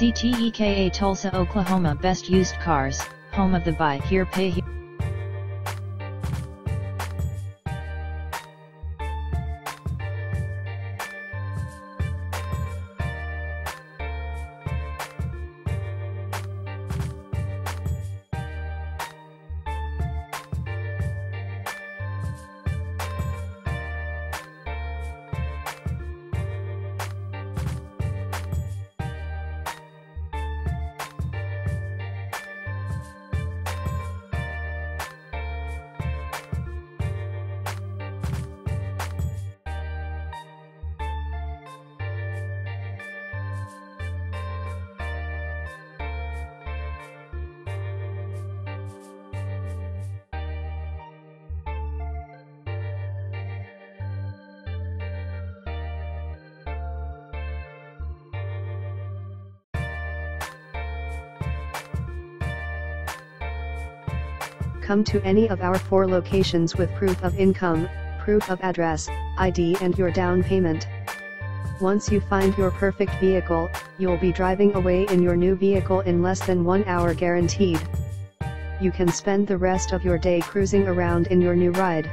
Azteka Tulsa, Oklahoma Best Used Cars, home of the buy here pay here. Come to any of our four locations with proof of income, proof of address, ID and your down payment. Once you find your perfect vehicle, you'll be driving away in your new vehicle in less than one hour guaranteed. You can spend the rest of your day cruising around in your new ride.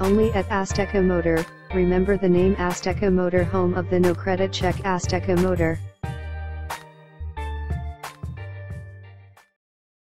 Only at Azteka Motor, remember the name Azteka Motor home of the no credit check Azteka Motor.